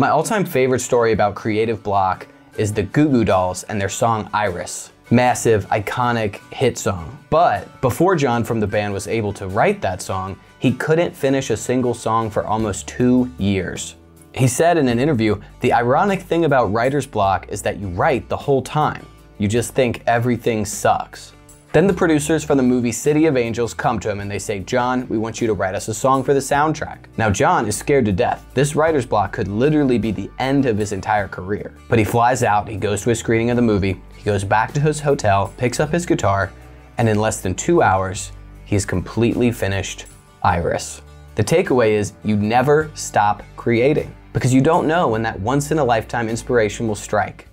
My all-time favorite story about creative block is the Goo Goo Dolls and their song Iris. Massive, iconic hit song. But before John from the band was able to write that song, he couldn't finish a single song for almost two years. He said in an interview, the ironic thing about writer's block is that you write the whole time. You just think everything sucks. Then the producers from the movie City of Angels come to him and they say, John, we want you to write us a song for the soundtrack. Now, John is scared to death. This writer's block could literally be the end of his entire career. But he flies out, he goes to a screening of the movie, he goes back to his hotel, picks up his guitar, and in less than two hours, he's completely finished Iris. The takeaway is you never stop creating because you don't know when that once in a lifetime inspiration will strike.